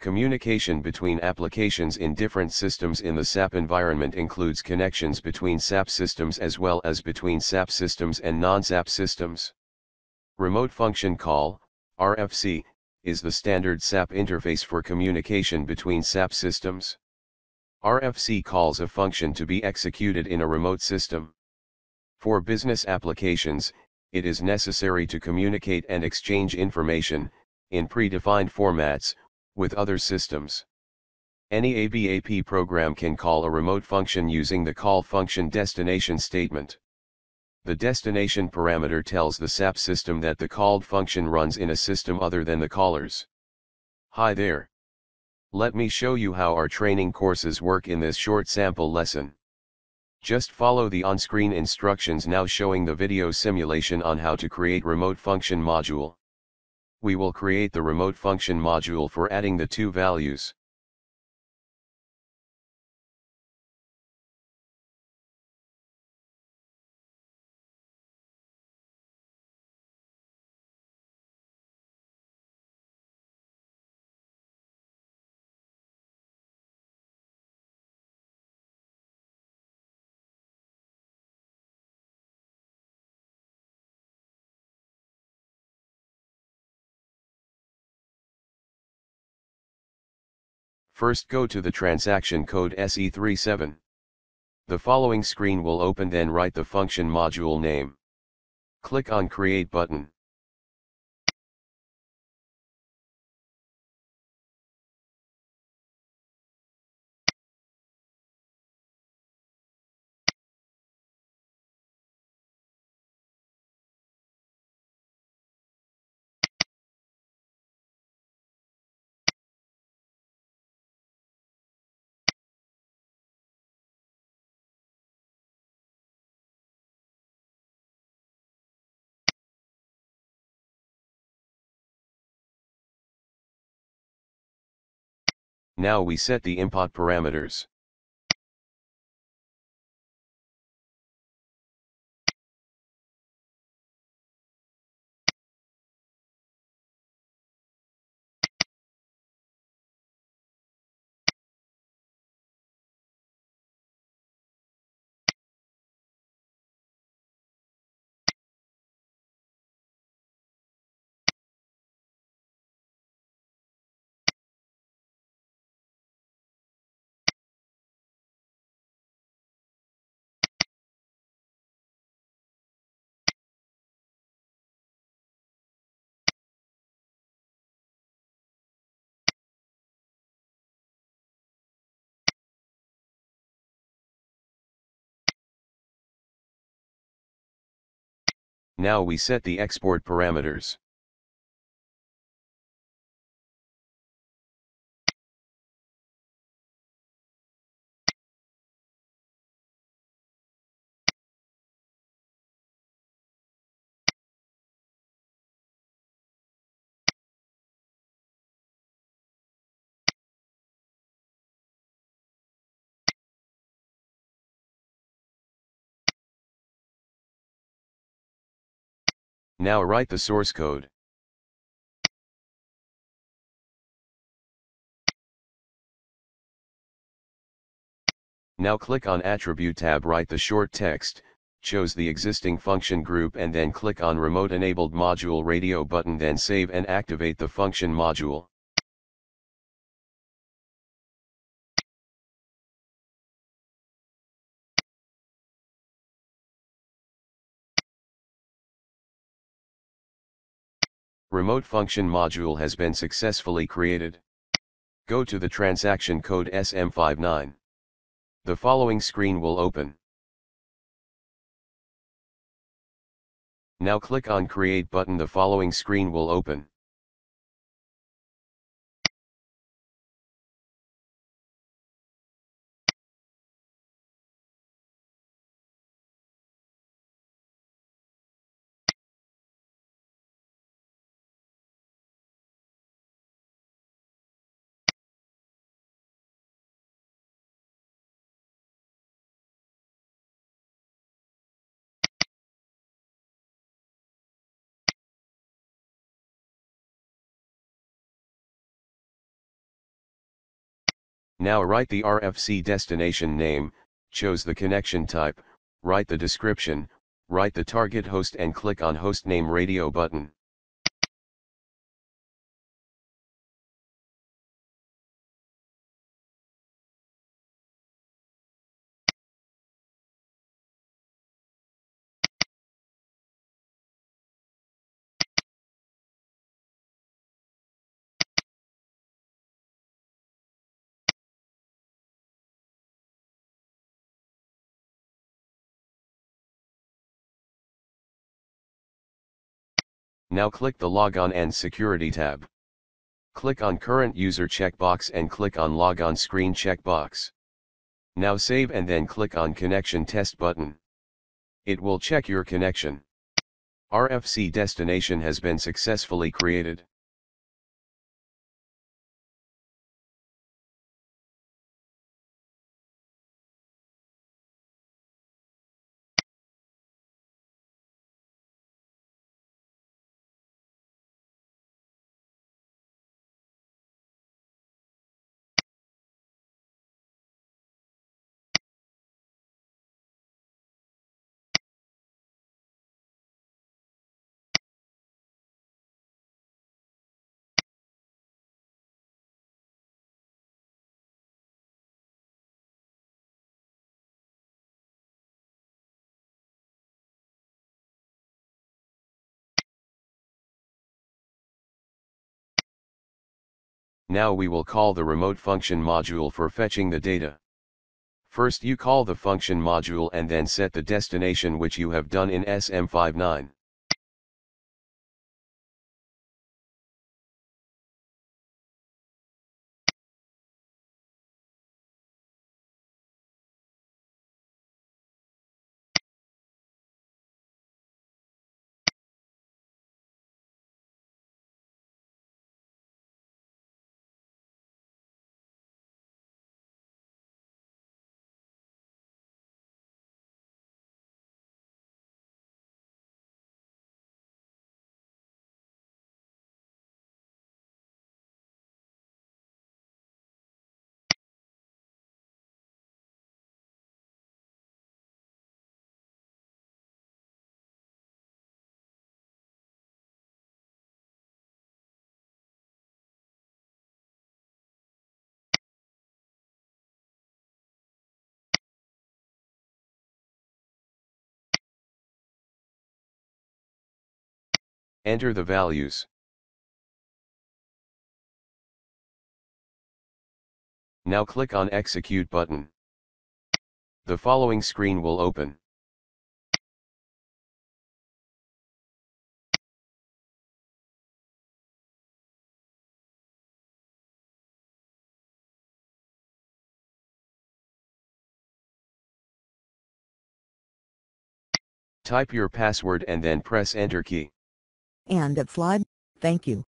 Communication between applications in different systems in the SAP environment includes connections between SAP systems as well as between SAP systems and non-SAP systems. Remote Function Call, RFC, is the standard SAP interface for communication between SAP systems. RFC calls a function to be executed in a remote system. For business applications, it is necessary to communicate and exchange information, in predefined formats, with other systems. Any ABAP program can call a remote function using the call function destination statement. The destination parameter tells the SAP system that the called function runs in a system other than the callers. Hi there. Let me show you how our training courses work in this short sample lesson. Just follow the on-screen instructions now showing the video simulation on how to create remote function module we will create the remote function module for adding the two values. First go to the transaction code SE37. The following screen will open then write the function module name. Click on Create button. Now we set the import parameters. Now we set the export parameters. Now write the source code. Now click on Attribute tab write the short text, choose the existing function group and then click on Remote Enabled Module Radio button then save and activate the function module. Remote function module has been successfully created. Go to the transaction code SM59. The following screen will open. Now click on create button the following screen will open. Now write the RFC destination name, choose the connection type, write the description, write the target host and click on Host Name radio button. Now click the Logon and Security tab. Click on Current User checkbox and click on Logon Screen checkbox. Now save and then click on Connection Test button. It will check your connection. RFC destination has been successfully created. Now we will call the remote function module for fetching the data. First you call the function module and then set the destination which you have done in SM59. Enter the values. Now click on Execute button. The following screen will open. Type your password and then press enter key and at Fly. Thank you.